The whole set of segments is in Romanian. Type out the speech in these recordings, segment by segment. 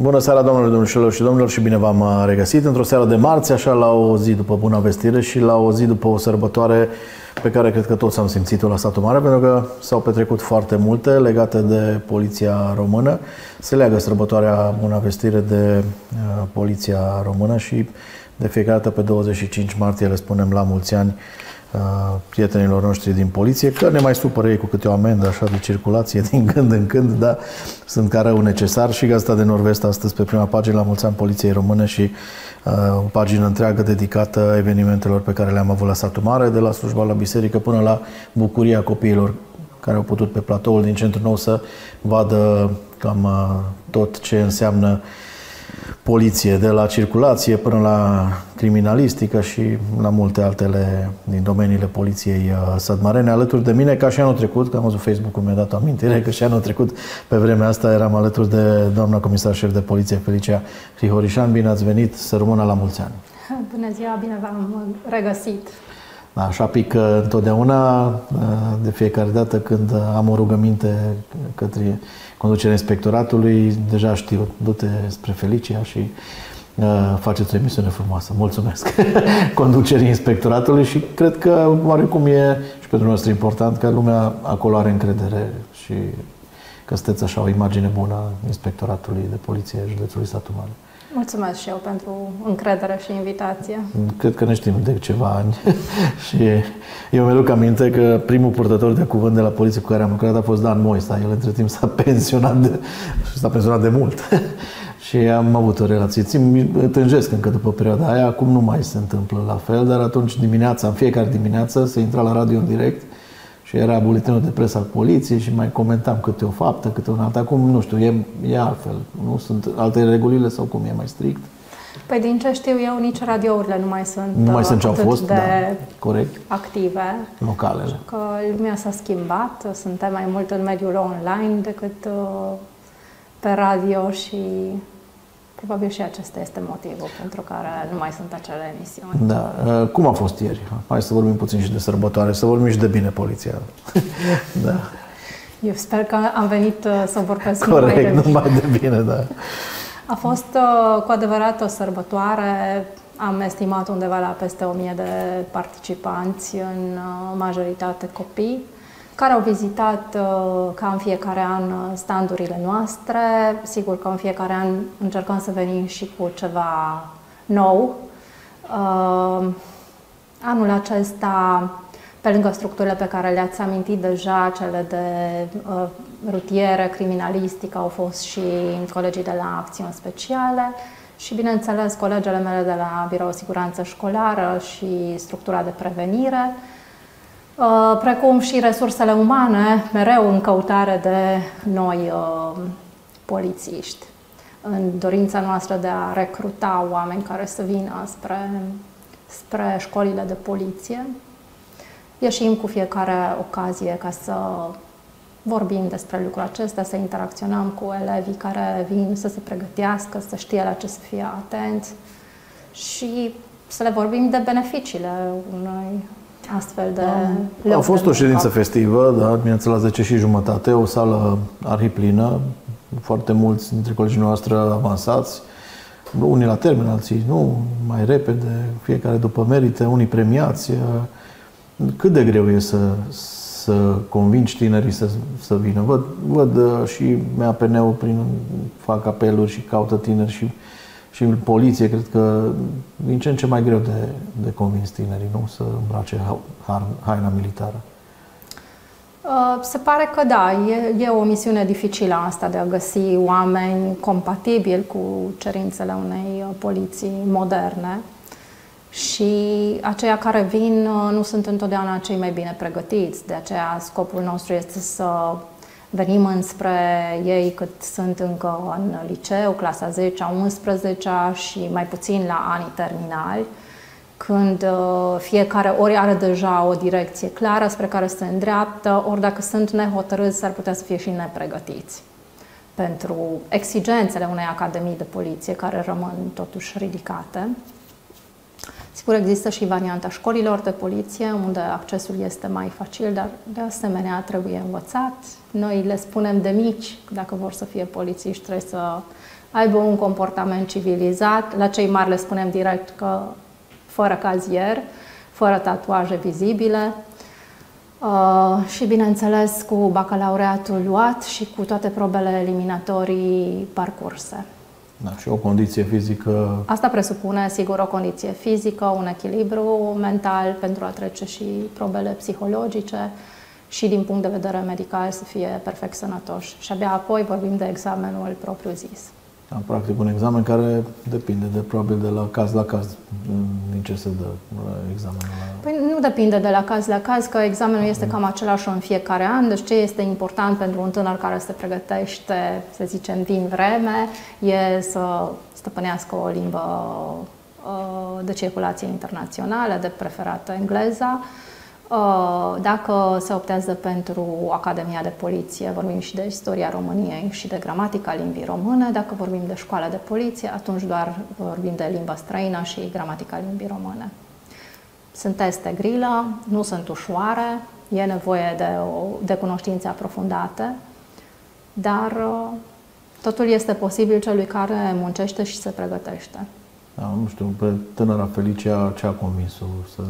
Bună seara, domnule, domnilor și domnilor, și bine v-am uh, regăsit într-o seară de marți, așa la o zi după Buna Vestire și la o zi după o sărbătoare pe care cred că toți am simțit-o la satul mare, pentru că s-au petrecut foarte multe legate de poliția română. Se leagă sărbătoarea Buna Vestire de uh, poliția română și de fiecare dată pe 25 martie le spunem la mulți ani prietenilor noștri din poliție, că ne mai supără ei cu câte o amendă așa de circulație din când în când, dar sunt ca rău necesar. Și Gazeta de Nord-Vest astăzi pe prima pagină la mulți ani Poliției Române și uh, o pagină întreagă dedicată evenimentelor pe care le-am avut la satul mare, de la slujba la biserică până la bucuria copiilor care au putut pe platoul din centru nou să vadă cam uh, tot ce înseamnă uh, poliție, de la circulație până la criminalistică și la multe altele din domeniile poliției uh, sădmarene. Alături de mine, ca și anul trecut, că am văzut Facebook-ul, mi-a dat amintire că și anul trecut, pe vremea asta, eram alături de doamna comisar șef de poliție, Felicia Hrihorișan. Bine ați venit, să rămână la mulți ani! Bună ziua, bine v-am regăsit! Da, așa pică întotdeauna, uh, de fiecare dată când am o rugăminte către conducerea inspectoratului, deja știu, du-te spre Felicia și uh, faceți o emisiune frumoasă. Mulțumesc conducerii inspectoratului și cred că oarecum e și pentru noi important că lumea acolo are încredere și că sunteți așa o imagine bună a inspectoratului de poliție județului Satu Mare. Mulțumesc și eu pentru încredere și invitație. Cred că ne știm de ceva ani și eu mi-aduc aminte că primul purtător de cuvânt de la poliție cu care am lucrat a fost Dan Moista. El între timp s-a pensionat de, s-a pensionat de mult. și am avut o relație. Țin, tânjesc încă după perioada aia, acum nu mai se întâmplă la fel, dar atunci dimineața, în fiecare dimineață, se intra la radio în direct și era buletinul de presă al poliției și mai comentam câte o faptă, câte un alt. Acum, nu știu, e, e altfel. Nu sunt alte regulile sau cum e mai strict? Păi din ce știu eu, nici radiourile nu mai sunt Nu mai sunt ce au fost, de da, corect. active. Localele. Că lumea s-a schimbat, suntem mai mult în mediul online decât uh, pe radio și Probabil și acesta este motivul pentru care nu mai sunt acele emisiuni. Da. Uh, cum a fost ieri? Hai să vorbim puțin și de sărbătoare, să vorbim și de bine poliția. da. Eu sper că am venit uh, să vorbesc Corect, numai de numai de bine, da. A fost uh, cu adevărat o sărbătoare. Am estimat undeva la peste 1000 de participanți, în majoritate copii care au vizitat uh, ca în fiecare an uh, standurile noastre. Sigur că în fiecare an încercăm să venim și cu ceva nou. Uh, anul acesta, pe lângă structurile pe care le-ați amintit deja, cele de rutiere, criminalistică, au fost și colegii de la acțiuni speciale și, bineînțeles, colegele mele de la Biroul Siguranță Școlară și structura de prevenire. Uh, precum și resursele umane, mereu în căutare de noi uh, polițiști, în dorința noastră de a recruta oameni care să vină spre, spre școlile de poliție. Ieșim cu fiecare ocazie ca să vorbim despre lucrul acesta, să interacționăm cu elevii care vin să se pregătească, să știe la ce să fie atenți și să le vorbim de beneficiile unui astfel de da. A fost o ședință festivă, da, dimineața la 10 și jumătate, o sală arhiplină, foarte mulți dintre colegii noastre avansați, unii la termen, alții nu, mai repede, fiecare după merite, unii premiați. Cât de greu e să, să convingi tinerii să, să vină? Văd, văd uh, și MAPN-ul prin fac apeluri și caută tineri și și în poliție, cred că din ce în ce mai greu de, de convins tinerii, nu? Să îmbrace haina militară. Uh, se pare că da, e, e o misiune dificilă asta de a găsi oameni compatibili cu cerințele unei poliții moderne și aceia care vin uh, nu sunt întotdeauna cei mai bine pregătiți, de aceea scopul nostru este să venim înspre ei cât sunt încă în liceu, clasa 10 11 și mai puțin la anii terminali, când uh, fiecare ori are deja o direcție clară spre care se îndreaptă, ori dacă sunt nehotărâți, s-ar putea să fie și nepregătiți pentru exigențele unei academii de poliție care rămân totuși ridicate. Sigur, există și varianta școlilor de poliție, unde accesul este mai facil, dar de asemenea trebuie învățat. Noi le spunem de mici, dacă vor să fie polițiști, trebuie să aibă un comportament civilizat. La cei mari le spunem direct că fără cazier, fără tatuaje vizibile uh, și, bineînțeles, cu bacalaureatul luat și cu toate probele eliminatorii parcurse. Da, și o condiție fizică. Asta presupune, sigur, o condiție fizică, un echilibru mental pentru a trece și probele psihologice și din punct de vedere medical să fie perfect sănătoși. Și abia apoi vorbim de examenul propriu-zis. Da, practic un examen care depinde de probabil de la caz la caz din ce se dă examenul. La... Păi nu depinde de la caz la caz, că examenul este cam același în fiecare an, deci ce este important pentru un tânăr care se pregătește, să zicem, din vreme, e să stăpânească o limbă uh, de circulație internațională, de preferată engleza, Uh, dacă se optează pentru Academia de Poliție, vorbim și de istoria României și de gramatica limbii române. Dacă vorbim de școala de poliție, atunci doar vorbim de limba străină și gramatica limbii române. Sunt teste grilă, nu sunt ușoare, e nevoie de, o, de cunoștințe aprofundate, dar uh, totul este posibil celui care muncește și se pregătește. Da, nu știu, pe tânăra Felicia ce a convins-o să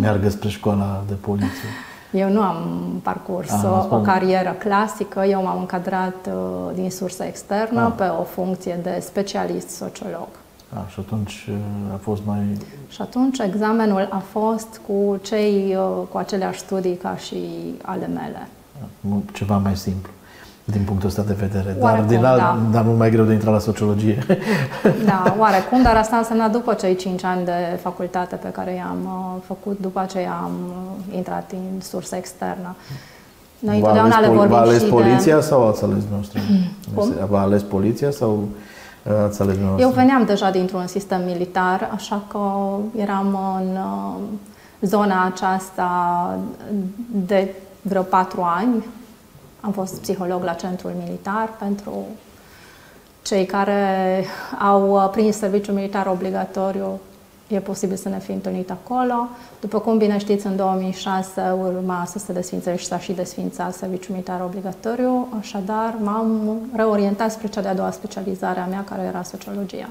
meargă spre școala de poliție? Eu nu am parcurs a, o, o carieră clasică, eu m-am încadrat uh, din sursă externă a. pe o funcție de specialist sociolog. A, și atunci uh, a fost mai... Și atunci examenul a fost cu cei uh, cu aceleași studii ca și ale mele. Ceva mai simplu din punctul ăsta de vedere, oarecum, dar, din alt, da. dar mult mai greu de intrat la sociologie. Da, oarecum, dar asta însemna după cei 5 ani de facultate pe care i-am uh, făcut, după aceea am uh, intrat în sursă externă. Noi v-a întotdeauna le vorbim V-a ales poliția de... sau ați ales noastră? Cum? V-a ales poliția sau uh, ați ales noastră? Eu veneam deja dintr-un sistem militar, așa că eram în zona aceasta de vreo patru ani, am fost psiholog la centrul militar pentru cei care au uh, prins serviciul militar obligatoriu. E posibil să ne fi întâlnit acolo. După cum bine știți, în 2006 urma să se desfințe și s-a și desfințat serviciul militar obligatoriu, așadar m-am reorientat spre cea de-a doua specializare a mea, care era sociologia.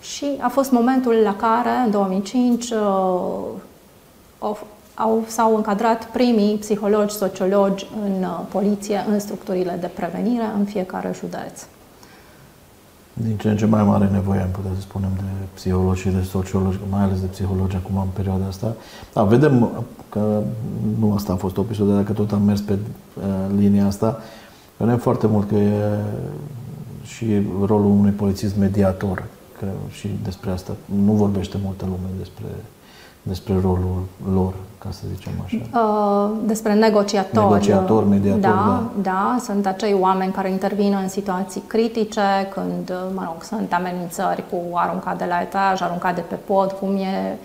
Și a fost momentul la care, în 2005, au, s-au încadrat primii psihologi, sociologi în uh, poliție, în structurile de prevenire în fiecare județ. Din ce în ce mai mare nevoie am putea să spunem de psihologi și de sociologi, mai ales de psihologi acum în perioada asta. Da, vedem că nu asta a fost o episod, dacă tot am mers pe uh, linia asta, vedem foarte mult că e și rolul unui polițist mediator, că și despre asta nu vorbește multă lume despre despre rolul lor, ca să zicem așa? Uh, despre negociatori. Negociator, mediator, da, da. Da, sunt acei oameni care intervin în situații critice, când, mă rog, sunt amenințări cu aruncat de la etaj, aruncat de pe pod, cum e...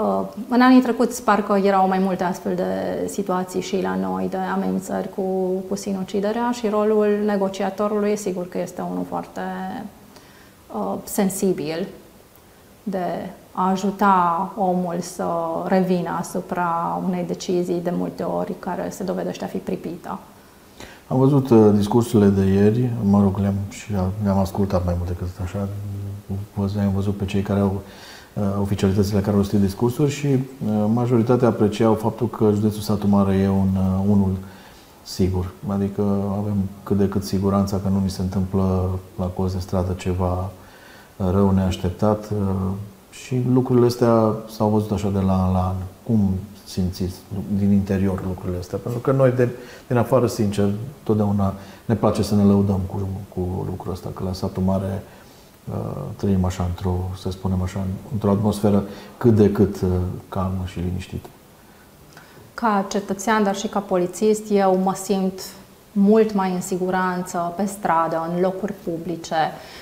Uh, în anii trecuți parcă erau mai multe astfel de situații și la noi de amenințări cu, cu sinuciderea și rolul negociatorului e sigur că este unul foarte uh, sensibil de a ajuta omul să revină asupra unei decizii de multe ori care se dovedește a fi pripită. Am văzut uh, discursurile de ieri, mă rog, le-am, și le-am ascultat mai mult decât așa. Am văzut pe cei care au uh, oficialitățile care au rostit discursuri și uh, majoritatea apreciau faptul că județul Satu Mare e un, uh, unul sigur. Adică avem cât de cât siguranța că nu ni se întâmplă la colț de stradă ceva rău neașteptat. Uh, și lucrurile astea s-au văzut așa de la an la an. Cum simțiți din interior lucrurile astea? Pentru că noi, de, din afară, sincer, totdeauna ne place să ne lăudăm cu, cu lucrul ăsta, că la satul mare uh, trăim așa într-o, să spunem așa, într-o atmosferă cât de cât uh, calmă și liniștită. Ca cetățean, dar și ca polițist, eu mă simt mult mai în siguranță pe stradă, în locuri publice, Uh,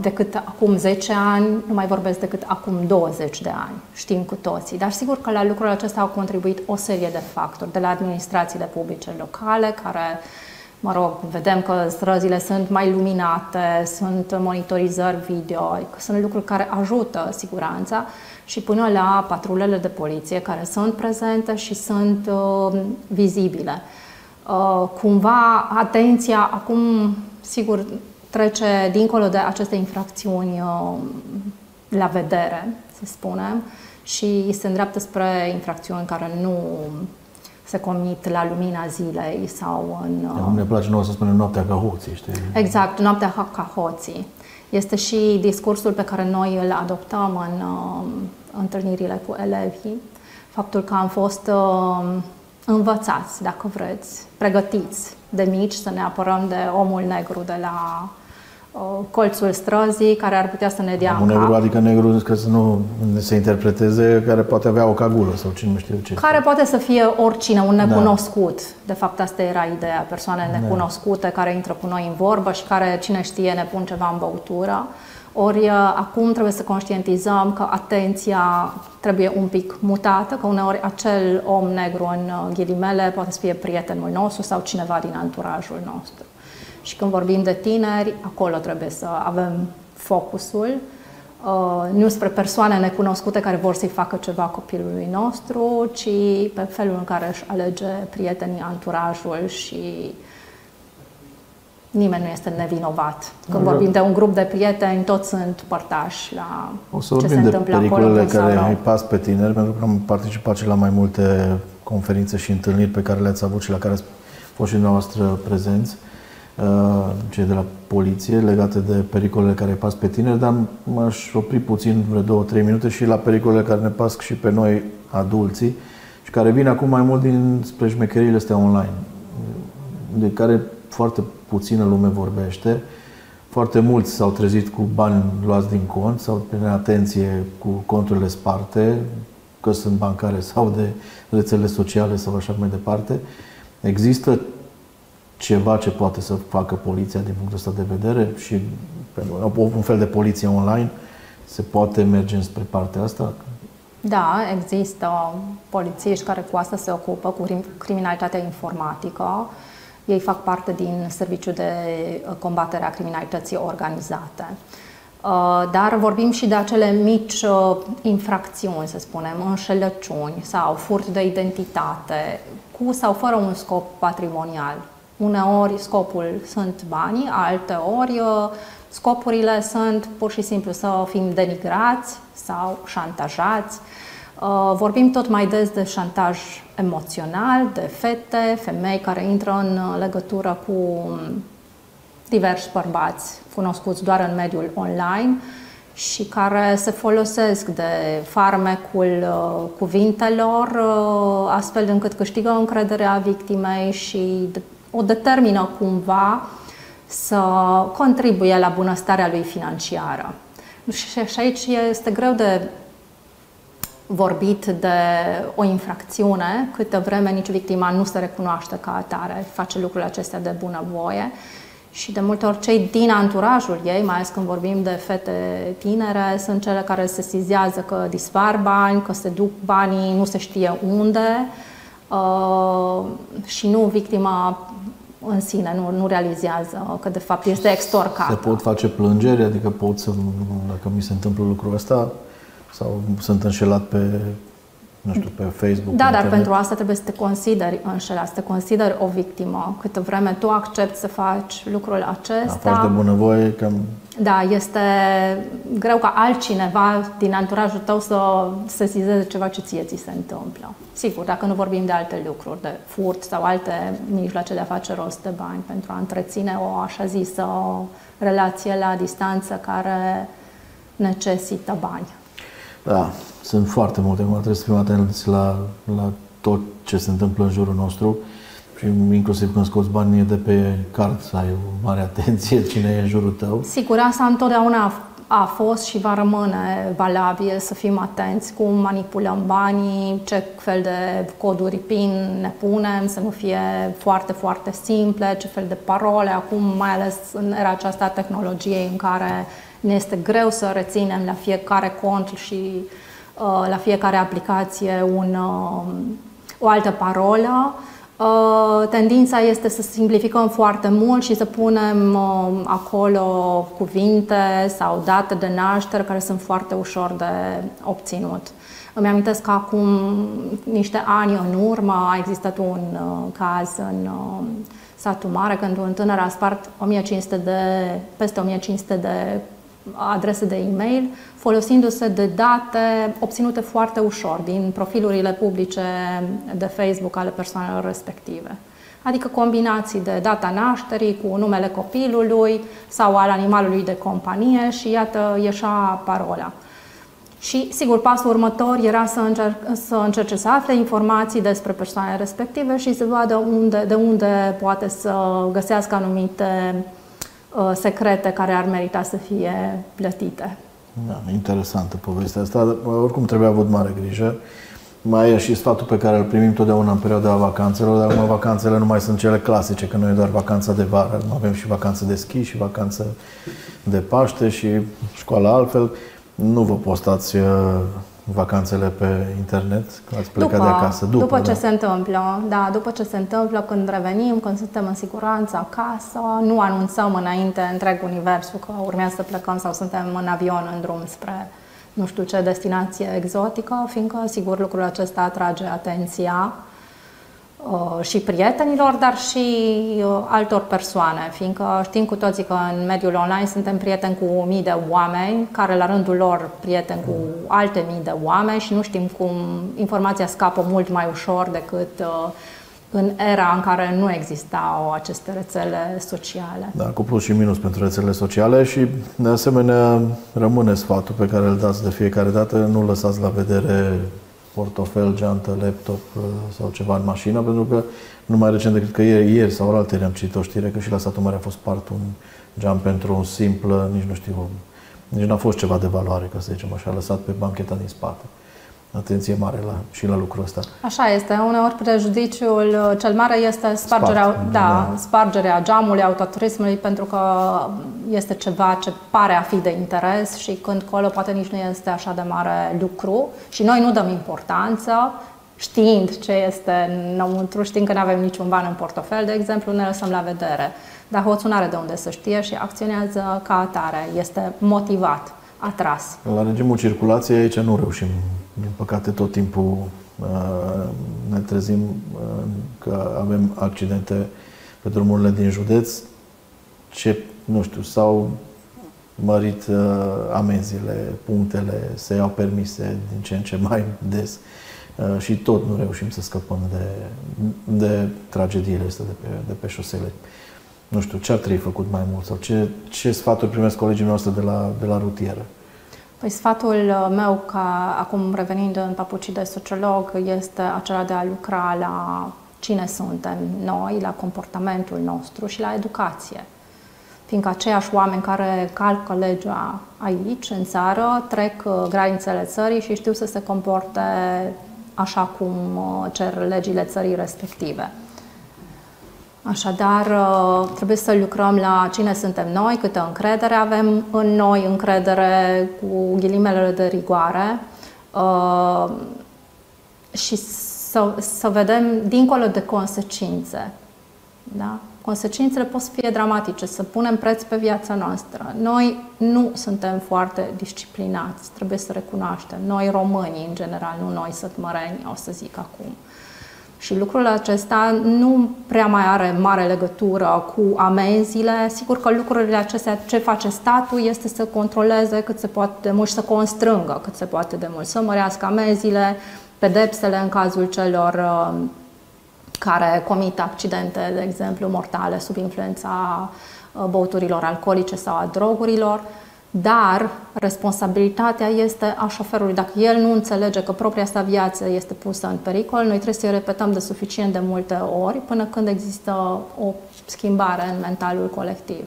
decât acum 10 ani, nu mai vorbesc decât acum 20 de ani, știm cu toții. Dar sigur că la lucrul acesta au contribuit o serie de factori, de la administrațiile publice locale, care mă rog, vedem că străzile sunt mai luminate, sunt monitorizări video, sunt lucruri care ajută siguranța și până la patrulele de poliție care sunt prezente și sunt uh, vizibile. Uh, cumva, atenția acum, sigur, trece dincolo de aceste infracțiuni uh, la vedere, să spunem, și se îndreaptă spre infracțiuni care nu se comit la lumina zilei sau în... Acum ne place nouă să spunem noaptea ca hoții, știi? Exact, noaptea ca hoții. Este și discursul pe care noi îl adoptăm în uh, întâlnirile cu elevii. Faptul că am fost uh, învățați, dacă vreți, pregătiți de mici să ne apărăm de omul negru de la colțul străzii care ar putea să ne dea Un negru, adică negru, ca să nu se interpreteze, care poate avea o cagulă sau cine nu știu ce. Care poate să fie oricine, un da. necunoscut. Da. De fapt, asta era ideea, persoane da. necunoscute care intră cu noi în vorbă și care, cine știe, ne pun ceva în băutură. Ori uh, acum trebuie să conștientizăm că atenția trebuie un pic mutată, că uneori acel om negru în uh, ghilimele poate să fie prietenul nostru sau cineva din anturajul nostru. Și când vorbim de tineri, acolo trebuie să avem focusul, uh, nu spre persoane necunoscute care vor să-i facă ceva copilului nostru, ci pe felul în care își alege prietenii, anturajul și nimeni nu este nevinovat. Când da. vorbim de un grup de prieteni, toți sunt părtași la o să ce se întâmplă acolo. O să care îi pas pe tineri, pentru că am participat și la mai multe conferințe și întâlniri pe care le-ați avut și la care ați fost și dumneavoastră prezenți. Uh, cei de la poliție legate de pericolele care pas pe tineri, dar m-aș opri puțin vreo două, trei minute și la pericolele care ne pasc și pe noi, adulții, și care vin acum mai mult din spre șmecheriile astea online, de care foarte puțină lume vorbește. Foarte mulți s-au trezit cu bani luați din cont sau prin atenție cu conturile sparte, că sunt bancare sau de rețele sociale sau așa mai departe. Există ceva ce poate să facă poliția din punctul ăsta de vedere și un fel de poliție online se poate merge spre partea asta? Da, există polițiști care cu asta se ocupă, cu criminalitatea informatică. Ei fac parte din serviciul de uh, combatere a criminalității organizate. Uh, dar vorbim și de acele mici uh, infracțiuni, să spunem, înșelăciuni sau furt de identitate, cu sau fără un scop patrimonial. Uneori scopul sunt banii, alte ori uh, scopurile sunt pur și simplu să fim denigrați sau șantajați. Uh, vorbim tot mai des de șantaj emoțional, de fete, femei care intră în uh, legătură cu um, diversi bărbați cunoscuți doar în mediul online și care se folosesc de farmecul cuvintelor astfel încât câștigă încrederea victimei și o determină cumva să contribuie la bunăstarea lui financiară. Și aici este greu de vorbit de o infracțiune, câtă vreme nici victima nu se recunoaște ca atare, face lucrurile acestea de bunăvoie și de multe ori cei din anturajul ei, mai ales când vorbim de fete tinere, sunt cele care se sizează că dispar bani, că se duc banii, nu se știe unde uh, și nu victima în sine, nu, nu realizează că de fapt este extorcat. Se pot face plângeri, adică pot să, dacă mi se întâmplă lucrul ăsta, sau sunt înșelat pe nu știu, pe Facebook. Da, dar pentru asta trebuie să te consideri înșelat, să te consideri o victimă. Câtă vreme tu accepti să faci lucrul acesta... Da, faci de bunăvoie, cam... Da, este greu ca altcineva din anturajul tău să sesizeze ceva ce ție ți se întâmplă. Sigur, dacă nu vorbim de alte lucruri, de furt sau alte mijloace de a face rost de bani pentru a întreține o așa zisă relație la distanță care necesită bani. Da, sunt foarte multe. Acum trebuie să fim atenți la, la tot ce se întâmplă în jurul nostru și inclusiv când scoți banii de pe card să ai o mare atenție cine e în jurul tău. Sigur, asta întotdeauna a fost și va rămâne valabil să fim atenți cum manipulăm banii, ce fel de coduri PIN ne punem, să nu fie foarte, foarte simple, ce fel de parole, acum mai ales în era aceasta a tehnologiei în care ne este greu să reținem la fiecare cont și uh, la fiecare aplicație un, uh, o altă parolă. Uh, tendința este să simplificăm foarte mult și să punem uh, acolo cuvinte sau date de naștere care sunt foarte ușor de obținut. Îmi amintesc că acum niște ani în urmă a existat un uh, caz în satul mare când un tânăr a spart 1500 de, peste 1500 de adrese de e-mail folosindu-se de date obținute foarte ușor din profilurile publice de Facebook ale persoanelor respective. Adică combinații de data nașterii cu numele copilului sau al animalului de companie și iată ieșea parola. Și, sigur, pasul următor era să, încerc, să încerce să afle informații despre persoanele respective și să vadă unde, de unde poate să găsească anumite uh, secrete care ar merita să fie plătite. Da, interesantă povestea asta. Oricum trebuie avut mare grijă. Mai e și sfatul pe care îl primim totdeauna în perioada vacanțelor, dar acum vacanțele nu mai sunt cele clasice, că noi e doar vacanța de vară, avem și vacanță de schi și vacanță de Paște și școala altfel. Nu vă postați uh, vacanțele pe internet, că ați plecat după, de acasă. După, după ce da. se întâmplă, da, după ce se întâmplă, când revenim, când suntem în siguranță acasă, nu anunțăm înainte întreg universul că urmează să plecăm sau suntem în avion în drum spre nu știu ce destinație exotică, fiindcă, sigur, lucrul acesta atrage atenția Uh, și prietenilor, dar și uh, altor persoane, fiindcă știm cu toții că în mediul online suntem prieteni cu mii de oameni, care la rândul lor prieteni cu alte mii de oameni și nu știm cum informația scapă mult mai ușor decât uh, în era în care nu existau aceste rețele sociale. Da, cu plus și minus pentru rețelele sociale și de asemenea rămâne sfatul pe care îl dați de fiecare dată, nu lăsați la vedere portofel, geantă, laptop uh, sau ceva în mașină, pentru că nu mai recent decât că ieri, ieri sau alte am citit o știre că și la satul mare a fost spart un geam pentru un simplă, nici nu știu, nici n-a fost ceva de valoare, ca să zicem așa, lăsat pe bancheta din spate atenție mare la, și la lucrul ăsta. Așa este. Uneori prejudiciul uh, cel mare este spargerea, Spart, da, da. spargerea geamului, autoturismului, pentru că este ceva ce pare a fi de interes și când colo poate nici nu este așa de mare lucru și noi nu dăm importanță, știind ce este înăuntru, știind că nu avem niciun ban în portofel, de exemplu, ne lăsăm la vedere. Dar hoțul nu are de unde să știe și acționează ca atare, este motivat, atras. La regimul circulației aici nu reușim din păcate, tot timpul uh, ne trezim uh, că avem accidente pe drumurile din județ ce, nu știu, s-au mărit uh, amenziile, punctele, se iau permise din ce în ce mai des și tot nu reușim să scăpăm de, de tragediile astea de pe, de pe șosele. Nu știu, ce ar trebui făcut mai mult sau ce, ce sfaturi primesc colegii noștri de la, de la rutieră? Păi sfatul uh, meu, ca acum revenind în papucii de sociolog, este acela de a lucra la cine suntem noi, la comportamentul nostru și la educație. Fiindcă aceiași oameni care calcă legea aici, în țară, trec uh, granițele țării și știu să se comporte așa cum uh, cer legile țării respective. Așadar, uh, trebuie să lucrăm la cine suntem noi, câtă încredere avem în noi, încredere cu ghilimele de rigoare uh, și să, să vedem dincolo de consecințe. Da? Consecințele pot să fie dramatice, să punem preț pe viața noastră. Noi nu suntem foarte disciplinați, trebuie să recunoaștem. Noi românii, în general, nu noi sătmăreni, o să zic acum. Uh, și lucrul acesta nu prea mai are mare legătură cu amenziile. Sigur că lucrurile acestea, ce face statul, este să controleze cât se poate de mult și să constrângă cât se poate de mult, să mărească amenziile, pedepsele în cazul celor uh, care comit accidente, de exemplu, mortale sub influența uh, băuturilor alcoolice sau a drogurilor dar responsabilitatea este a șoferului. Dacă el nu înțelege că propria sa viață este pusă în pericol, noi trebuie să-i repetăm de suficient de multe ori până când există o schimbare în mentalul colectiv,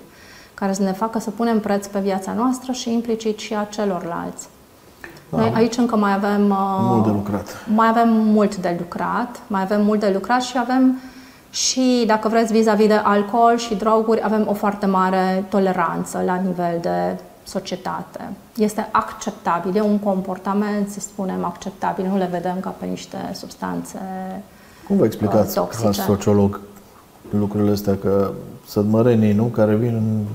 care să ne facă să punem preț pe viața noastră și implicit și a celorlalți. Da. Noi aici încă mai avem uh, mult de lucrat. Mai avem mult de lucrat, mai avem mult de lucrat și avem și, dacă vreți, vis-a-vis de alcool și droguri, avem o foarte mare toleranță la nivel de societate. Este acceptabil, e un comportament, să spunem, acceptabil, nu le vedem ca pe niște substanțe Cum vă explicați ca toxice. sociolog lucrurile astea? Că sădmărenii, nu? Care vin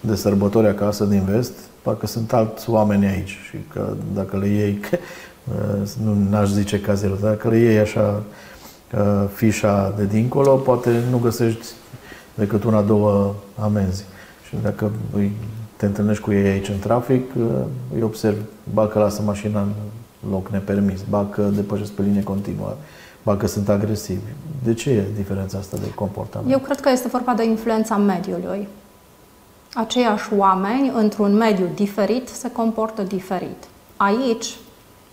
de sărbători acasă din vest, parcă sunt alți oameni aici și că dacă le iei, nu n-aș zice cazierul, dacă le iei așa uh, fișa de dincolo, poate nu găsești decât una, două amenzi. Și dacă îi, te întâlnești cu ei aici în trafic, uh, îi observi, ba că lasă mașina în loc nepermis, ba că depășesc pe linie continuă, ba că sunt agresivi. De ce e diferența asta de comportament? Eu cred că este vorba de influența mediului. Aceiași oameni, într-un mediu diferit, se comportă diferit. Aici,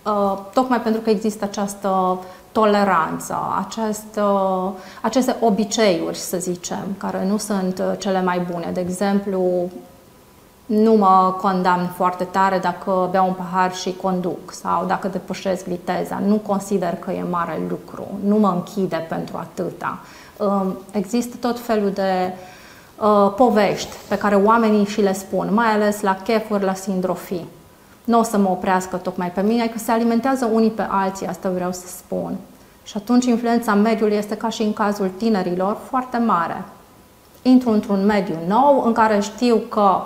uh, tocmai pentru că există această toleranță, acest, aceste obiceiuri, să zicem, care nu sunt uh, cele mai bune. De exemplu, nu mă condamn foarte tare dacă beau un pahar și conduc sau dacă depășesc viteza. Nu consider că e mare lucru. Nu mă închide pentru atâta. Um, există tot felul de uh, povești pe care oamenii și le spun, mai ales la chefuri, la sindrofii. Nu o să mă oprească tocmai pe mine, că se alimentează unii pe alții, asta vreau să spun. Și atunci influența mediului este ca și în cazul tinerilor foarte mare. Intru într-un mediu nou în care știu că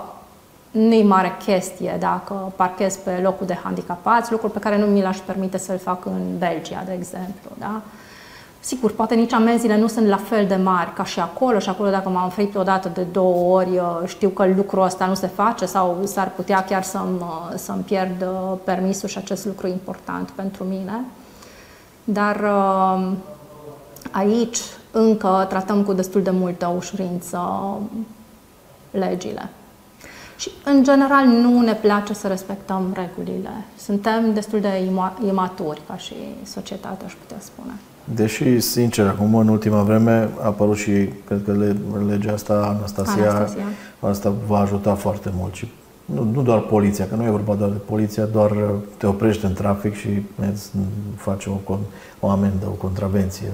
nu-i mare chestie dacă parchez pe locul de handicapați, lucruri pe care nu mi l-aș permite să-l fac în Belgia, de exemplu. Da? Sigur, poate nici amenziile nu sunt la fel de mari ca și acolo și acolo dacă m-am fript odată de două ori știu că lucrul ăsta nu se face sau s-ar putea chiar să-mi, să-mi pierd uh, permisul și acest lucru important pentru mine. Dar uh, aici încă tratăm cu destul de multă ușurință legile. Și, în general, nu ne place să respectăm regulile. Suntem destul de imaturi ca și societate, aș putea spune. Deși, sincer, acum, în ultima vreme, a apărut și, cred că legea asta, Anastasia, Anastasia. asta va ajuta foarte mult. Și nu, nu doar poliția, că nu e vorba doar de poliția, doar te oprești în trafic și îți face o, o amendă, o contravenție.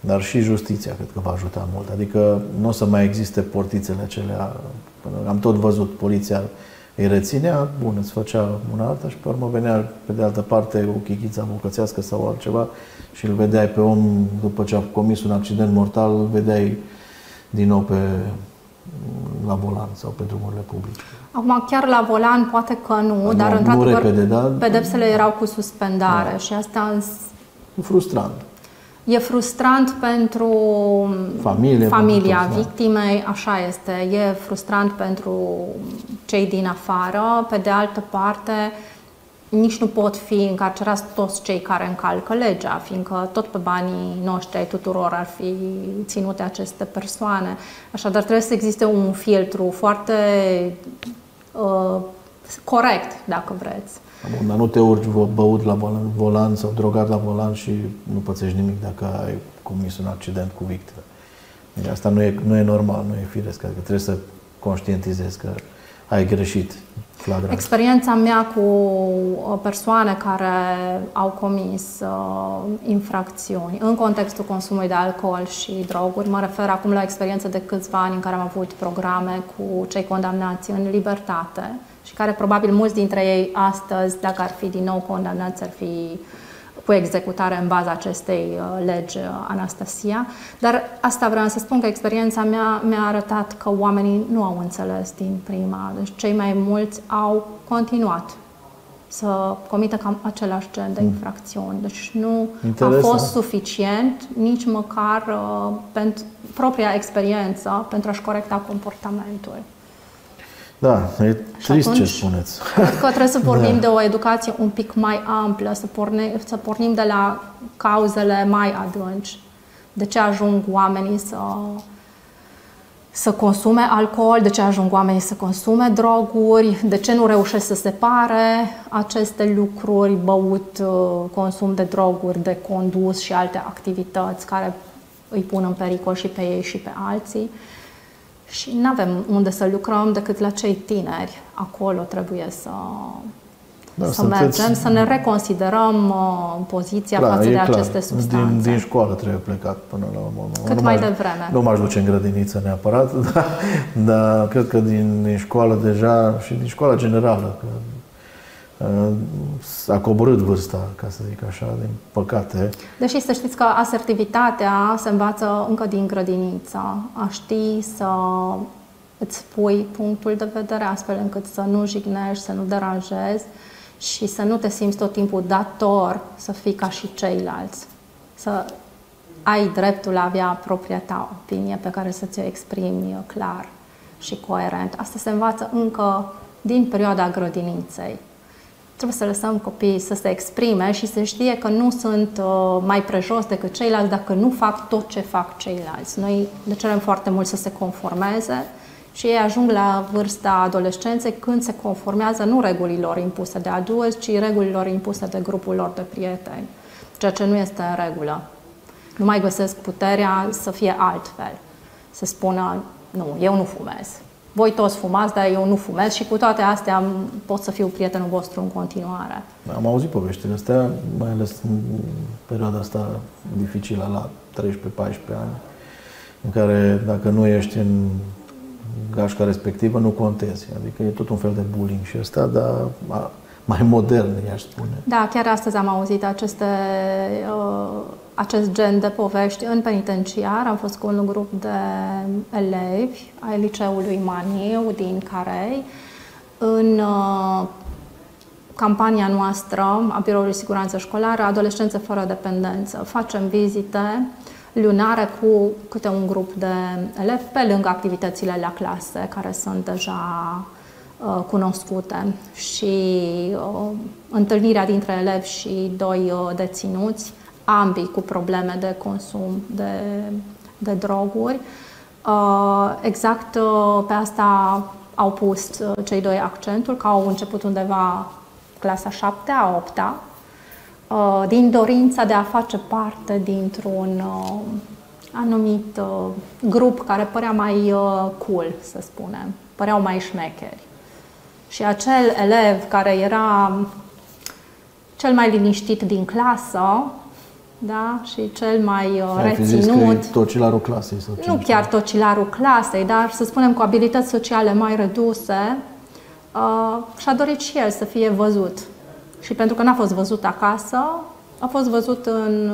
Dar și justiția cred că va ajuta mult. Adică nu o să mai existe portițele acelea. Am tot văzut poliția îi reținea, bun, îți făcea una alta și pe urmă venea pe de altă parte o chichiță bucățească sau altceva și îl vedeai pe om după ce a comis un accident mortal, îl vedeai din nou pe la volan sau pe drumurile publice. Acum, chiar la volan, poate că nu, nu dar, într-adevăr, repede, da? pedepsele erau cu suspendare da. și asta... Frustrant. E frustrant pentru Familie, familia pentru da. victimei, așa este. E frustrant pentru cei din afară. Pe de altă parte, nici nu pot fi încarcerați toți cei care încalcă legea, fiindcă tot pe banii noștri ai tuturor ar fi ținute aceste persoane. Așadar, trebuie să existe un filtru foarte uh, corect, dacă vreți. Bun, dar nu te urci băut la volan sau drogat la volan și nu pățești nimic dacă ai comis un accident cu victime. Deci asta nu e, nu e normal, nu e firesc. Adică trebuie să conștientizezi că ai greșit flagrant. Experiența mea cu persoane care au comis uh, infracțiuni în contextul consumului de alcool și droguri, mă refer acum la experiență de câțiva ani în care am avut programe cu cei condamnați în libertate și care probabil mulți dintre ei astăzi, dacă ar fi din nou condamnați, ar fi cu executare în baza acestei uh, legi uh, Anastasia. Dar asta vreau să spun că experiența mea mi-a arătat că oamenii nu au înțeles din prima. Deci cei mai mulți au continuat să comită cam același gen de mm. infracțiuni. Deci nu Interesant. a fost suficient nici măcar uh, pentru propria experiență pentru a-și corecta comportamentul. Da, e trist ce spuneți. Cred că trebuie să vorbim da. de o educație un pic mai amplă, să, porne, să pornim de la cauzele mai adânci. De ce ajung oamenii să, să consume alcool, de ce ajung oamenii să consume droguri, de ce nu reușesc să separe aceste lucruri, băut, uh, consum de droguri, de condus și alte activități care îi pun în pericol și pe ei și pe alții. Și nu avem unde să lucrăm decât la cei tineri. Acolo trebuie să, da, să sunteți... mergem, să ne reconsiderăm uh, poziția da, față de clar. aceste substanțe. Din, din școală trebuie plecat până la urmă. Cât nu mai devreme. Nu m-aș duce în grădiniță neapărat, dar, dar cred că din, din școală deja și din școala generală, că a coborât vârsta, ca să zic așa, din păcate. Deși să știți că asertivitatea se învață încă din grădiniță. A ști să îți spui punctul de vedere astfel încât să nu jignești, să nu deranjezi și să nu te simți tot timpul dator să fii ca și ceilalți. Să ai dreptul la avea propria ta opinie pe care să ți-o exprimi clar și coerent. Asta se învață încă din perioada grădiniței. Trebuie să lăsăm copiii să se exprime și să știe că nu sunt uh, mai prejos decât ceilalți dacă nu fac tot ce fac ceilalți. Noi le cerem foarte mult să se conformeze și ei ajung la vârsta adolescenței când se conformează nu regulilor impuse de adulți, ci regulilor impuse de grupul lor de prieteni, ceea ce nu este în regulă. Nu mai găsesc puterea să fie altfel, să spună, nu, eu nu fumez, voi toți fumați, dar eu nu fumez și cu toate astea pot să fiu prietenul vostru în continuare. Am auzit poveștile astea, mai ales în perioada asta dificilă la 13-14 ani, în care dacă nu ești în gașca respectivă, nu contezi. Adică e tot un fel de bullying și ăsta, dar mai modern, i-aș spune. Da, chiar astăzi am auzit aceste, uh, acest gen de povești în penitenciar. Am fost cu un grup de elevi ai liceului Maniu din Carei în uh, campania noastră a Biroului Siguranță Școlară, Adolescențe fără dependență. Facem vizite lunare cu câte un grup de elevi pe lângă activitățile la clase, care sunt deja uh, cunoscute și uh, întâlnirea dintre elevi și doi uh, deținuți, ambii cu probleme de consum de, de droguri. Uh, exact uh, pe asta au pus uh, cei doi accentul, că au început undeva clasa 7 a 8 -a, Uh, din dorința de a face parte dintr-un uh, anumit uh, grup care părea mai cool, să spunem, păreau mai șmecheri. Și acel elev care era zis mai liniștit din clasă, da? și cel mai uh, reținut. tocilarul clasei. Sau nu chiar tocilarul clasei, dar să spunem cu abilități sociale mai reduse, uh, și-a dorit și el să fie văzut și pentru că n-a fost văzut acasă, a fost văzut în,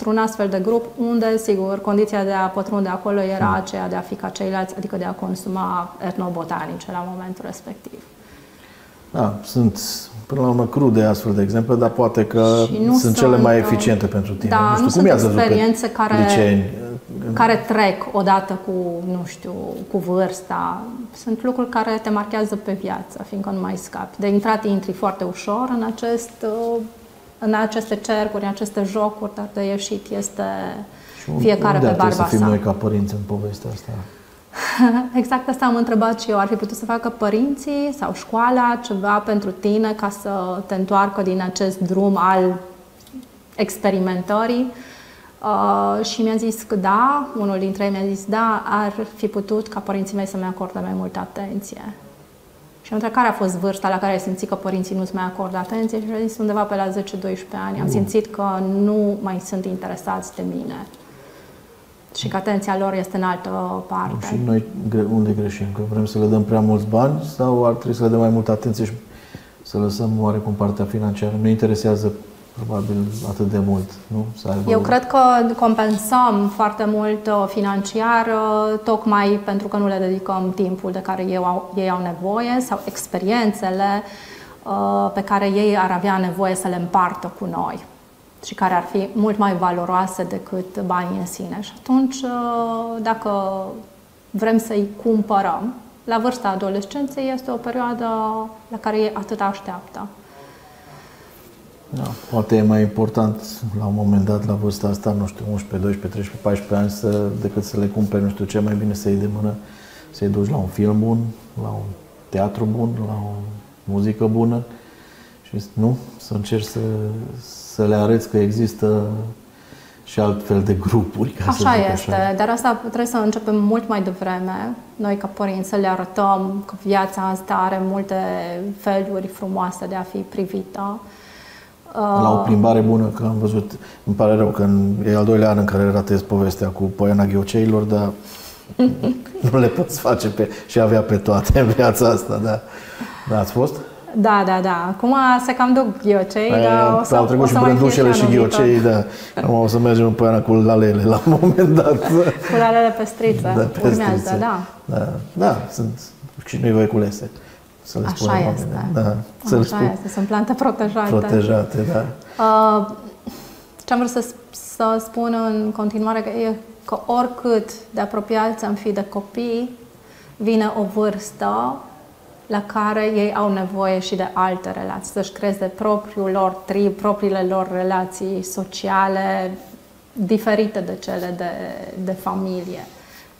într-un astfel de grup unde, sigur, condiția de a pătrunde acolo era hmm. aceea de a fi ca ceilalți, adică de a consuma etnobotanice la momentul respectiv. Da, sunt până la urmă crude astfel de exemple, dar poate că sunt, sunt cele mai uh, eficiente pentru tine. Da, nu, știu, nu cum sunt experiențe care, liceeni. care trec odată cu, nu știu, cu vârsta. Sunt lucruri care te marchează pe viață, fiindcă nu mai scapi. De intrat intri foarte ușor în, acest, uh, în aceste cercuri, în aceste jocuri, dar de ieșit este și fiecare pe barba sa. să fim noi ca părinți în povestea asta? Exact asta am întrebat și eu. Ar fi putut să facă părinții sau școala ceva pentru tine ca să te întoarcă din acest drum al experimentării? Uh, și mi-a zis că da, unul dintre ei mi-a zis da, ar fi putut ca părinții mei să-mi acorde mai multă atenție. Și între care a fost vârsta la care ai simțit că părinții nu-ți mai acordă atenție? Și a zis undeva pe la 10-12 ani. Am simțit că nu mai sunt interesați de mine și că atenția lor este în altă parte. Și noi unde greșim? Că vrem să le dăm prea mulți bani sau ar trebui să le dăm mai multă atenție și să lăsăm oarecum partea financiară? Nu interesează probabil atât de mult, nu? Să aibă... Eu cred că compensăm foarte mult uh, financiar uh, tocmai pentru că nu le dedicăm timpul de care ei au, ei au nevoie sau experiențele uh, pe care ei ar avea nevoie să le împartă cu noi și care ar fi mult mai valoroase decât banii în sine. Și atunci, uh, dacă vrem să-i cumpărăm, la vârsta adolescenței este o perioadă la care ei atât așteaptă. Da, poate e mai important la un moment dat, la vârsta asta, nu știu, 11, 12, 13, 14 ani, să, decât să le cumperi, nu știu ce, mai bine să iei de mână, să-i duci la un film bun, la un teatru bun, la o muzică bună și nu, să încerci să, să le arăți că există și alt fel de grupuri. Ca așa să zic este, așa. dar asta trebuie să începem mult mai devreme, noi ca părinți, să le arătăm că viața asta are multe feluri frumoase de a fi privită. La o plimbare bună, că am văzut, îmi pare rău că e al doilea an în care ratez povestea cu Poiana Ghioceilor, dar nu le poți face pe, și avea pe toate în viața asta, da. Da, ați fost? Da, da, da. Acum se cam duc ghiocei, Aia, dar o să, au trecut o și să mai fie brândușele și anul ghiocei, da. Acum o să mergem pe aia cu lalele la un moment dat. Cu lalele pe striță. Da, pe Urmează, strițe. da. Da, da, sunt și noi voiculese. Să le Așa spunem este. oamenilor. Da, să le Așa spun este, sunt plante protejate. protejate, da. Uh, ce am vrut să, să spun în continuare că e că oricât de apropiați am fi de copii, vine o vârstă la care ei au nevoie și de alte relații, să-și creeze propriul lor trib, propriile lor relații sociale diferite de cele de, de familie.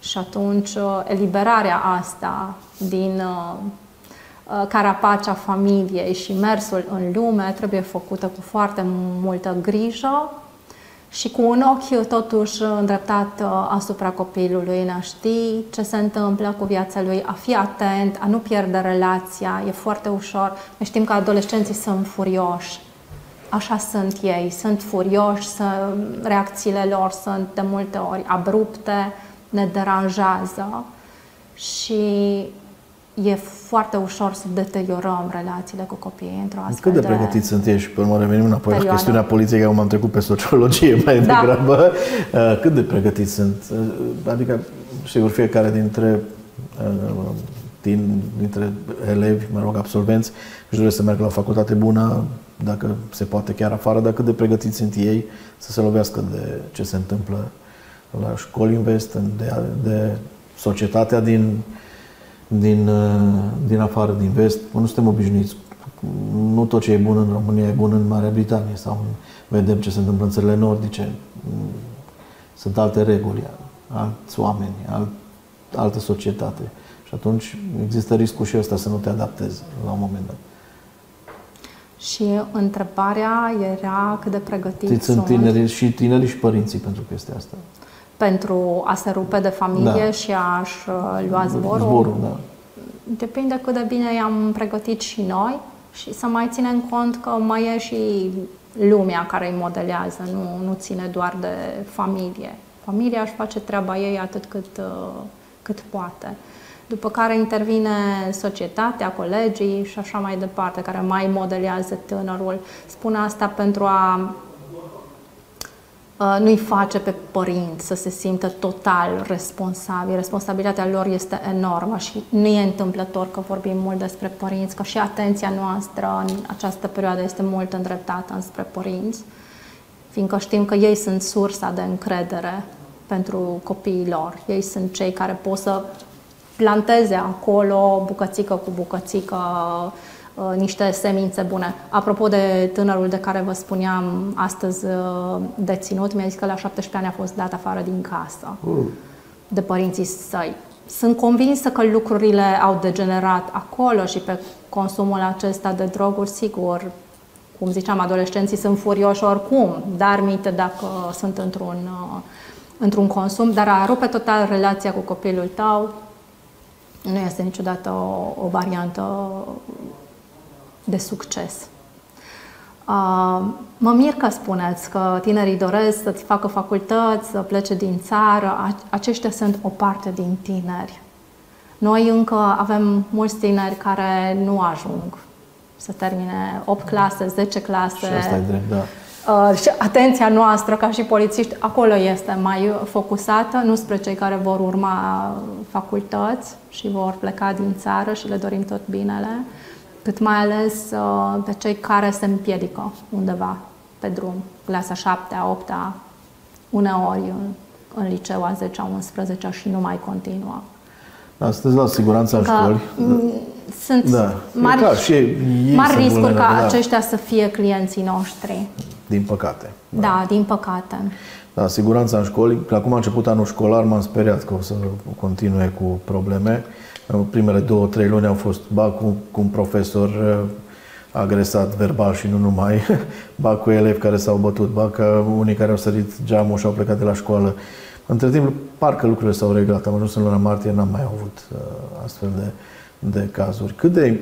Și atunci uh, eliberarea asta din uh, uh, carapacea familiei și mersul în lume trebuie făcută cu foarte multă grijă și cu un ochi totuși îndreptat uh, asupra copilului, în a ști ce se întâmplă cu viața lui, a fi atent, a nu pierde relația, e foarte ușor. Noi știm că adolescenții sunt furioși, așa sunt ei, sunt furioși, să, reacțiile lor sunt de multe ori abrupte, ne deranjează și e foarte ușor să deteriorăm relațiile cu copiii într-o astfel Cât de pregătiți sunt ei și pe urmă revenim înapoi la perioadă. chestiunea poliției, că eu m-am trecut pe sociologie mai Da. degrabă. Uh, Cât de pregătiți sunt? Uh, Adică, sigur, fiecare dintre uh, din, dintre elevi, mă rog, absolvenți, își doresc să meargă la o facultate bună, dacă se poate chiar afară, dar cât de pregătiți sunt ei să se lovească de ce se întâmplă la școli în vest, în- de, de societatea din, din, uh, din afară, din vest. Nu suntem obișnuiți. Nu tot ce e bun în România e bun în Marea Britanie sau în, vedem ce se întâmplă în țările nordice. Sunt alte reguli, alți oameni, alt, altă societate. Și atunci există riscul și ăsta să nu te adaptezi la un moment dat. Și întrebarea era cât de pregătiți Știți, sunt sunt tineri și tinerii și părinții pentru chestia asta. Pentru a se rupe de familie Da. și a-și uh, lua zborul. Zborul, da. Depinde cât de bine i-am pregătit și noi și să mai ținem cont că mai e și lumea care îi modelează, nu, nu ține doar de familie. Familia își face treaba ei atât cât, uh, cât poate. După care intervine societatea, colegii și așa mai departe, care mai modelează tânărul. Spun asta pentru a Uh, nu-i face pe părinți să se simtă total responsabili. Responsabilitatea lor este enormă și nu e întâmplător că vorbim mult despre părinți, că și atenția noastră în această perioadă este mult îndreptată înspre părinți, fiindcă știm că ei sunt sursa de încredere pentru copiii lor. Ei sunt cei care pot să planteze acolo, bucățică cu bucățică, uh, niște semințe bune. Apropo de tânărul de care vă spuneam astăzi uh, deținut, mi-a zis că la 17 ani a fost dat afară din casă Uh, de părinții săi. Sunt convinsă că lucrurile au degenerat acolo și pe consumul acesta de droguri, sigur, cum ziceam, adolescenții sunt furioși oricum, dar minte dacă sunt într-un, uh, într-un consum, dar a rupe total relația cu copilul tău nu este niciodată o, o variantă de succes. Uh, mă mir că spuneți că tinerii doresc să-ți facă facultăți, să plece din țară. A- Aceștia sunt o parte din tineri. Noi încă avem mulți tineri care nu ajung să termine 8 clase, 10 clase. și asta e drept, da. Uh, și atenția noastră ca și polițiști acolo este mai focusată, nu spre cei care vor urma facultăți și vor pleca din țară și le dorim tot binele, cât mai ales uh, pe cei care se împiedică undeva pe drum, clasa 7 a 8 -a, uneori în, în liceu a 10 a 11 și nu mai continuă. Da, sunteți la siguranța în Că școli. m, sunt Da, e mari, clar, și ei, ei mari sunt riscuri ca vulnerabili, da. aceștia să fie clienții noștri. Din păcate. Da, din păcate. Da, siguranța în școli. Acum a început anul școlar, m-am speriat că o să continue cu probleme. Primele două, trei luni au fost ba cu, cu un profesor uh, agresat verbal și nu numai, ba cu elevi care s-au bătut, ba că unii care au sărit geamul și au plecat de la școală. Între timp, parcă lucrurile s-au reglat. Am ajuns în luna martie, n-am mai avut uh, astfel de, de cazuri. Cât de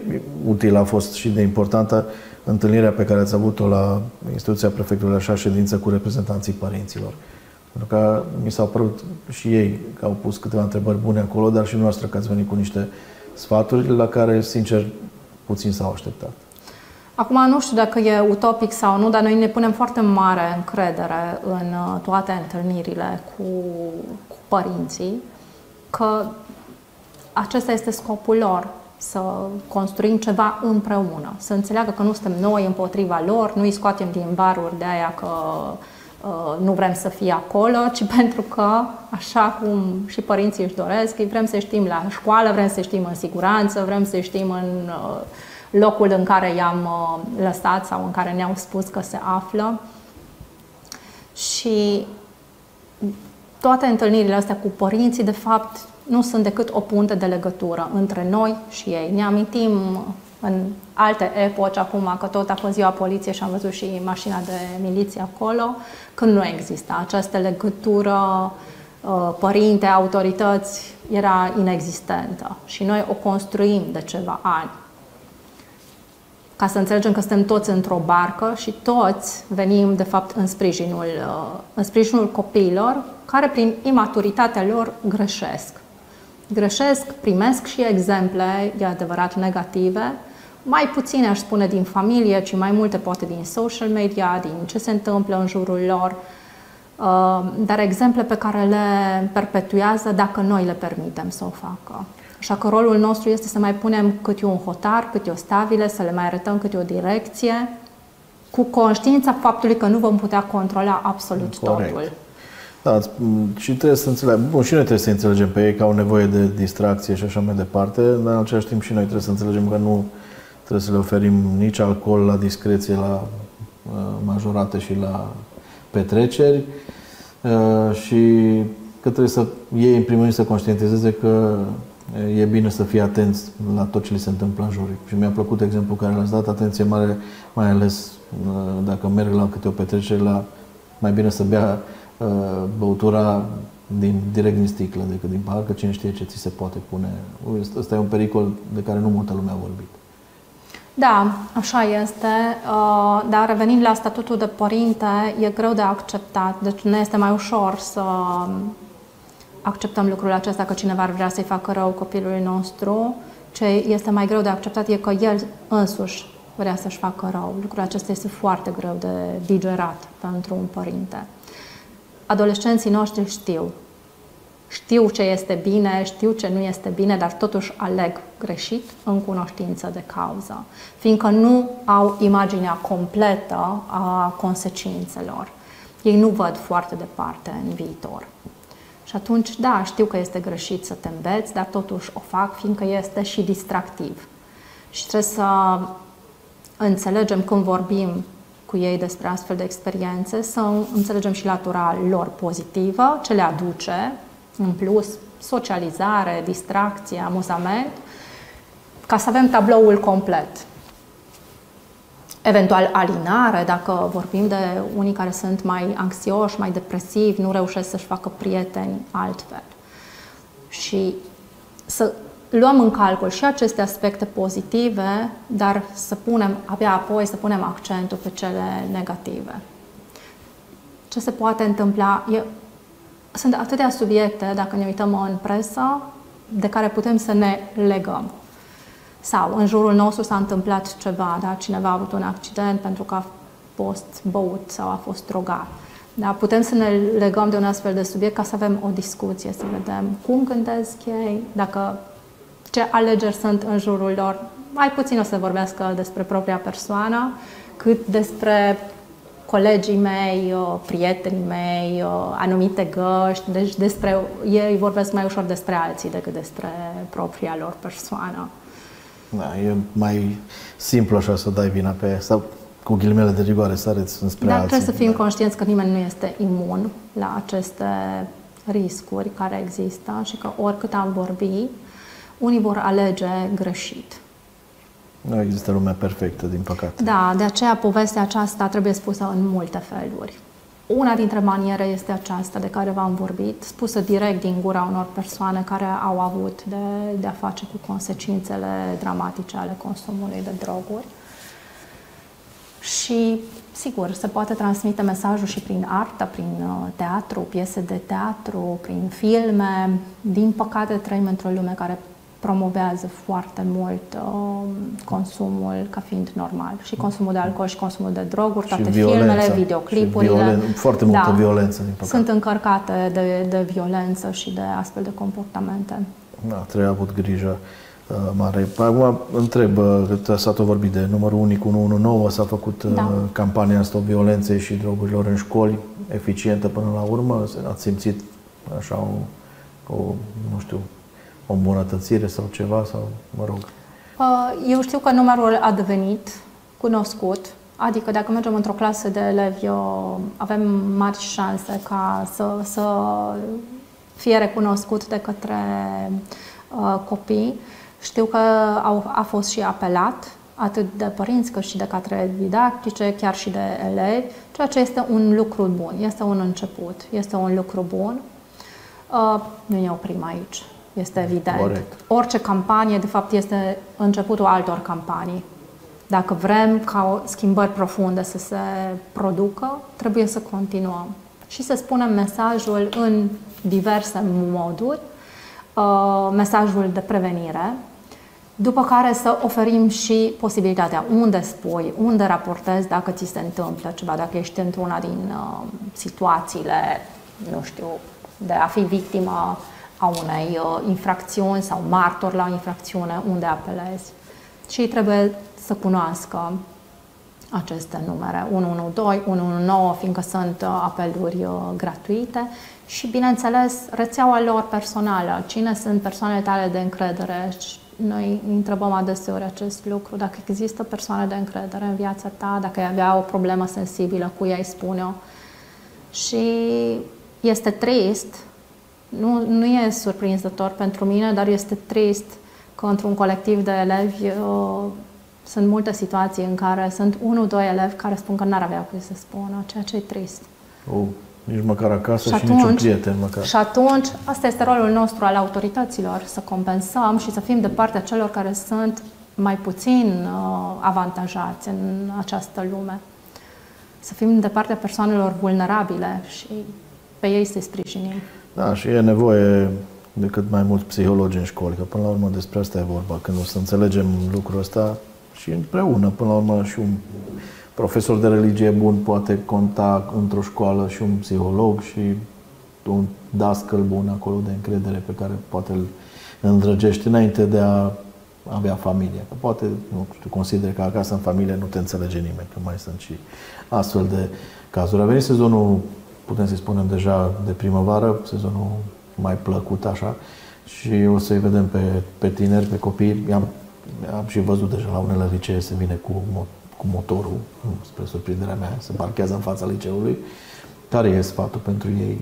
util a fost și de importantă întâlnirea pe care ați avut-o la instituția prefectului, așa, ședință cu reprezentanții părinților? Pentru că mi s-au părut și ei că au pus câteva întrebări bune acolo, dar și noastră că ați venit cu niște sfaturi la care, sincer, puțin s-au așteptat. Acum nu știu dacă e utopic sau nu, dar noi ne punem foarte mare încredere în uh, toate întâlnirile cu, cu părinții, că acesta este scopul lor, să construim ceva împreună, să înțeleagă că nu suntem noi împotriva lor, nu îi scoatem din baruri de aia că uh, nu vrem să fie acolo, ci pentru că, așa cum și părinții își doresc, vrem să știm la școală, vrem să știm în siguranță, vrem să știm în uh, locul în care i-am uh, lăsat sau în care ne-au spus că se află. Și toate întâlnirile astea cu părinții, de fapt, nu sunt decât o punte de legătură între noi și ei. Ne amintim în alte epoci, acum că tot a fost ziua poliției și am văzut și mașina de miliție acolo, când nu exista această legătură uh, părinte, autorități, era inexistentă și noi o construim de ceva ani ca să înțelegem că suntem toți într-o barcă și toți venim, de fapt, în sprijinul, uh, în sprijinul copiilor care, prin imaturitatea lor, greșesc. Greșesc, primesc și exemple, de adevărat, negative, mai puține, aș spune, din familie, ci mai multe, poate, din social media, din ce se întâmplă în jurul lor, uh, dar exemple pe care le perpetuează dacă noi le permitem să o facă. Așa că rolul nostru este să mai punem câte un hotar, câte o stavile, să le mai arătăm câte o direcție, cu conștiința faptului că nu vom putea controla absolut Corect. totul. Da, și trebuie să înțelegem, bun, și noi trebuie să înțelegem pe ei că au nevoie de distracție și așa mai departe, dar în același timp și noi trebuie să înțelegem că nu trebuie să le oferim nici alcool la discreție, la uh, majorate și la petreceri uh, și că trebuie să ei în primul rând să conștientizeze că e bine să fii atenți la tot ce li se întâmplă în jur. Și mi-a plăcut exemplu care l-ați dat, atenție mare, mai ales uh, dacă merg la câte o petrecere, la mai bine să bea uh, băutura din, direct din sticlă decât din pahar, că cine știe ce ți se poate pune. Ăsta e un pericol de care nu multă lume a vorbit. Da, așa este, uh, dar revenind la statutul de părinte, e greu de acceptat, deci ne este mai ușor să acceptăm lucrul acesta că cineva ar vrea să-i facă rău copilului nostru. Ce este mai greu de acceptat e că el însuși vrea să-și facă rău. Lucrul acesta este foarte greu de digerat pentru un părinte. Adolescenții noștri știu. Știu ce este bine, știu ce nu este bine, dar totuși aleg greșit în cunoștință de cauză, fiindcă nu au imaginea completă a consecințelor. Ei nu văd foarte departe în viitor. Și atunci, da, știu că este greșit să te înveți, dar totuși o fac fiindcă este și distractiv. Și trebuie să înțelegem când vorbim cu ei despre astfel de experiențe, să înțelegem și latura lor pozitivă, ce le aduce, în plus, socializare, distracție, amuzament, ca să avem tabloul complet eventual alinare, dacă vorbim de unii care sunt mai anxioși, mai depresivi, nu reușesc să-și facă prieteni altfel. Și să luăm în calcul și aceste aspecte pozitive, dar să punem, abia apoi să punem accentul pe cele negative. Ce se poate întâmpla? E, sunt atâtea subiecte, dacă ne uităm în presă, de care putem să ne legăm sau în jurul nostru s-a întâmplat ceva, da? cineva a avut un accident pentru că a fost băut sau a fost drogat. Da? Putem să ne legăm de un astfel de subiect ca să avem o discuție, să vedem cum gândesc ei, dacă ce alegeri sunt în jurul lor. Mai puțin o să vorbească despre propria persoană, cât despre colegii mei, prietenii mei, anumite găști, deci despre ei vorbesc mai ușor despre alții decât despre propria lor persoană. Da, e mai simplu așa să dai vina pe sau cu ghilimele de rigoare să arăți înspre Dar alții. trebuie să fim da. conștienți că nimeni nu este imun la aceste riscuri care există și că oricât am vorbi, unii vor alege greșit. Nu există lumea perfectă, din păcate. Da, de aceea povestea aceasta trebuie spusă în multe feluri. Una dintre maniere este aceasta de care v-am vorbit, spusă direct din gura unor persoane care au avut de, de a face cu consecințele dramatice ale consumului de droguri. Și, sigur, se poate transmite mesajul și prin artă, prin uh, teatru, piese de teatru, prin filme. Din păcate, trăim într-o lume care promovează foarte mult uh, consumul ca fiind normal. Și consumul de alcool și consumul de droguri, și toate violența, filmele, videoclipurile. Violen, foarte multă da, violență, din păcate. Sunt încărcate de, de violență și de astfel de comportamente. Da, trebuie avut grijă uh, mare. Acum întreb, uh, că s-a tot vorbit de numărul unic 119, s-a făcut uh, da. campania asta violenței și drogurilor în școli, eficientă până la urmă? Ați simțit așa o, o nu știu, o îmbunătățire sau ceva? Sau, mă rog. Uh, eu știu că numărul a devenit cunoscut, adică dacă mergem într-o clasă de elevi, avem mari șanse ca să, să fie recunoscut de către uh, copii. Știu că au, a fost și apelat atât de părinți cât și de către didactice, chiar și de elevi, ceea ce este un lucru bun, este un început, este un lucru bun. Uh, nu ne oprim aici. Este evident. Corect. Orice campanie, de fapt, este începutul altor campanii. Dacă vrem ca schimbări profunde să se producă, trebuie să continuăm și să spunem mesajul în diverse moduri, uh, mesajul de prevenire, după care să oferim și posibilitatea unde spui, unde raportezi dacă ți se întâmplă ceva, dacă ești într-una din uh, situațiile, nu știu, de a fi victimă a unei uh, infracțiuni sau martor la o infracțiune, unde apelezi. Și trebuie să cunoască aceste numere, 112, 119, fiindcă sunt uh, apeluri uh, gratuite și, bineînțeles, rețeaua lor personală, cine sunt persoanele tale de încredere. Noi întrebăm adeseori acest lucru, dacă există persoane de încredere în viața ta, dacă ai avea o problemă sensibilă, cu ei spune-o. Și este trist nu, nu e surprinzător pentru mine, dar este trist că într-un colectiv de elevi uh, sunt multe situații în care sunt unul, doi elevi care spun că n-ar avea cui să spună, ceea ce e trist. Oh, nici măcar acasă și, și atunci, niciun prieten măcar. Și atunci, asta este rolul nostru al autorităților, să compensăm și să fim de partea celor care sunt mai puțin uh, avantajați în această lume. Să fim de partea persoanelor vulnerabile și pe ei să-i sprijinim. Da, și e nevoie de cât mai mulți psihologi în școli, că până la urmă despre asta e vorba. Când o să înțelegem lucrul ăsta și împreună, până la urmă și un profesor de religie bun poate conta într-o școală și un psiholog și un dascăl bun acolo de încredere pe care poate îl îndrăgești înainte de a avea familie. Că poate, nu știu, consider că acasă în familie nu te înțelege nimeni, că mai sunt și astfel de cazuri. A venit sezonul putem să spunem deja de primăvară, sezonul mai plăcut așa, și o să-i vedem pe, pe tineri, pe copii. am am și văzut deja la unele licee se vine cu, cu motorul, spre surprinderea mea, se parchează în fața liceului. Care e sfatul pentru ei?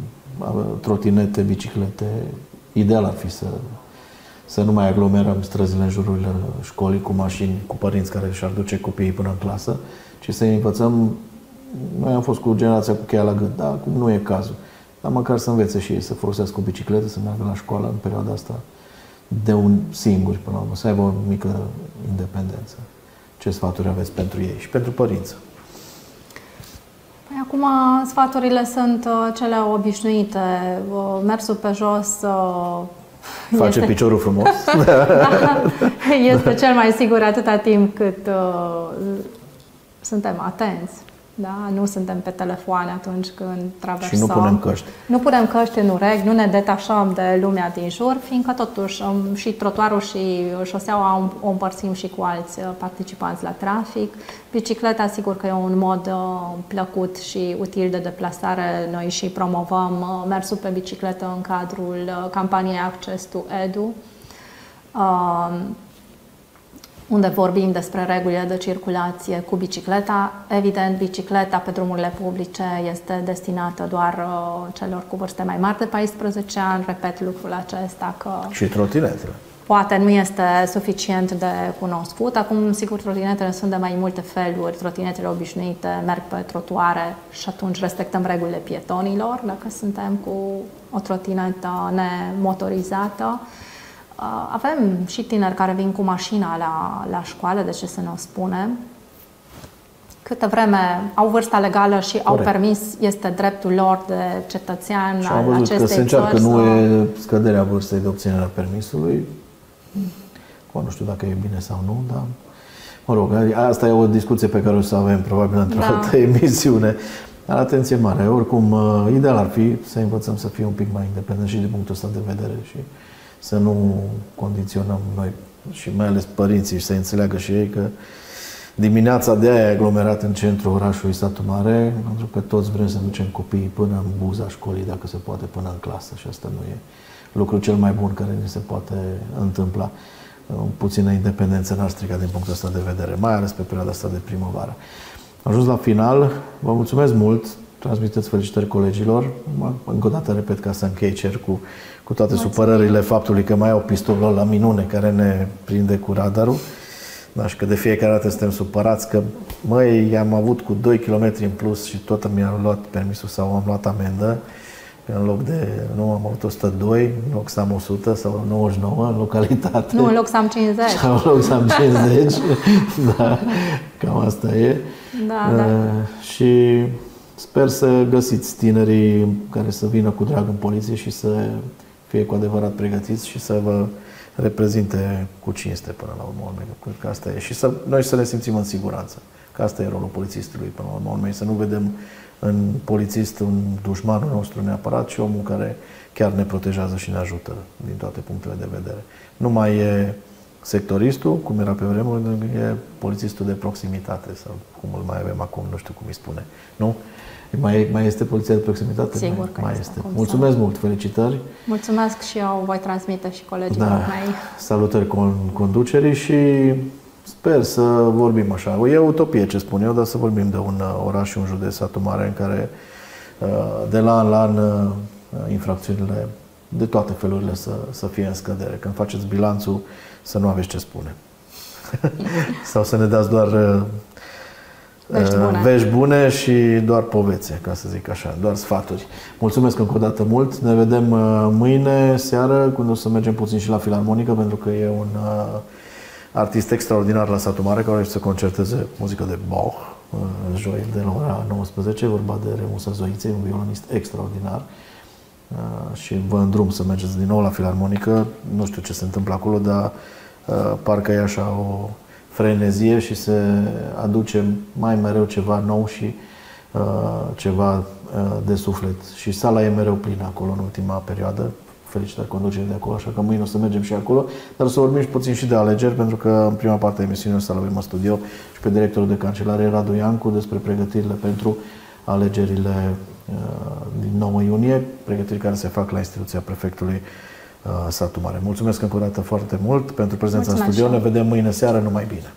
Trotinete, biciclete, ideal ar fi să, să nu mai aglomerăm străzile în jurul școlii cu mașini, cu părinți care și-ar duce copiii până în clasă, ci să învățăm noi am fost cu generația cu cheia la gât, dar acum nu e cazul. Dar măcar să învețe și ei să folosească o bicicletă, să meargă la școală în perioada asta de un singur, până la urmă, să aibă o mică independență. Ce sfaturi aveți pentru ei și pentru părinți? Păi acum sfaturile sunt uh, cele obișnuite. Uh, mersul pe jos uh, Face este... piciorul frumos. da, este cel mai sigur atâta timp cât uh, suntem atenți da? Nu suntem pe telefoane atunci când traversăm. Și nu punem căști. Nu punem căști în urechi, nu ne detașăm de lumea din jur, fiindcă totuși um, și trotuarul și șoseaua o împărțim și cu alți uh, participanți la trafic. Bicicleta, sigur că e un mod uh, plăcut și util de deplasare. Noi și promovăm uh, mersul pe bicicletă în cadrul campaniei Access to Edu unde vorbim despre regulile de circulație cu bicicleta. Evident, bicicleta pe drumurile publice este destinată doar uh, celor cu vârste mai mari de 14 ani. Repet lucrul acesta că... Și trotinetele. Poate nu este suficient de cunoscut. Acum, sigur, trotinetele sunt de mai multe feluri. Trotinetele obișnuite merg pe trotuare și atunci respectăm regulile pietonilor. Dacă suntem cu o trotinetă nemotorizată, Uh, avem și tineri care vin cu mașina la, la școală, de ce să nu o spunem. Câte vreme au vârsta legală și Corect. au permis, este dreptul lor de cetățean și al acestei că se încearcă, țări, nu să... e scăderea vârstei de obținere a permisului, Acum nu știu dacă e bine sau nu, dar mă rog, asta e o discuție pe care o să avem probabil într-o da. altă emisiune. Dar atenție mare, oricum, uh, ideal ar fi să învățăm să fim un pic mai independenți și din punctul ăsta de vedere și să nu condiționăm noi și mai ales părinții și să înțeleagă și ei că dimineața de aia e aglomerat în centrul orașului Satu Mare, pentru că toți vrem să ducem copiii până în buza școlii, dacă se poate, până în clasă și asta nu e lucrul cel mai bun care ne se poate întâmpla. Puțină independență n-ar strica din punctul ăsta de vedere, mai ales pe perioada asta de primăvară. Am ajuns la final, vă mulțumesc mult, transmiteți felicitări colegilor. Încă o dată repet ca să închei cer cu, cu toate Mulțumim. supărările faptului că mai au pistolul la minune care ne prinde cu radarul. Da, și că de fiecare dată suntem supărați că, măi, am avut cu 2 km în plus și tot mi-am luat permisul sau am luat amendă. În loc de, nu, am avut 102, în loc să am 100 sau 99 în localitate. Nu, în loc să am 50. Sau în loc să am 50. da, cam asta e. Da, da. Uh, și sper să găsiți tinerii care să vină cu drag în poliție și să fie cu adevărat pregătiți și să vă reprezinte cu cinste până la urmă. Cred că asta e. Și să, noi să ne simțim în siguranță. Că asta e rolul polițistului până la urmă. Să nu vedem în polițist un dușmanul nostru neapărat, ci omul care chiar ne protejează și ne ajută din toate punctele de vedere. Nu mai e sectoristul, cum era pe vremuri, e polițistul de proximitate sau cum îl mai avem acum, nu știu cum îi spune. Nu? Mai, mai este poliția de proximitate? Sigur mai, că mai este. este. Mulțumesc să... mult, felicitări. Mulțumesc și eu voi transmite și colegilor da. mei. Salutări conducerii și sper să vorbim așa. E utopie ce spun eu, dar să vorbim de un oraș și un județ Satu Mare în care uh, de la an la an uh, infracțiunile de toate felurile să, să fie în scădere. Când faceți bilanțul, să nu aveți ce spune. Sau să ne dați doar uh, vești bune. vești bune și doar povețe, ca să zic așa, doar sfaturi. Mulțumesc încă o dată mult. Ne vedem mâine seară, când o să mergem puțin și la Filarmonică, pentru că e un artist extraordinar la Satu Mare, care să concerteze muzică de Bach, uh, joi de la ora 19, vorba de Remusa Zoiței, un violonist extraordinar. Uh, și vă îndrum să mergeți din nou la Filarmonică. Nu știu ce se întâmplă acolo, dar uh, parcă e așa o frenezie și se aduce mai mereu ceva nou și ceva de suflet. Și sala e mereu plină acolo în ultima perioadă felicitări conducerii de acolo, așa că mâine o să mergem și acolo, dar o să vorbim și puțin și de alegeri, pentru că în prima parte a emisiunii o să avem în studio și pe directorul de cancelare Radu Iancu despre pregătirile pentru alegerile uh, din 9 iunie, pregătiri care se fac la instituția prefectului uh, Satu Mare. Mulțumesc încă o dată foarte mult pentru prezența Mulțumesc în studio. Ne vedem mâine seară, numai bine!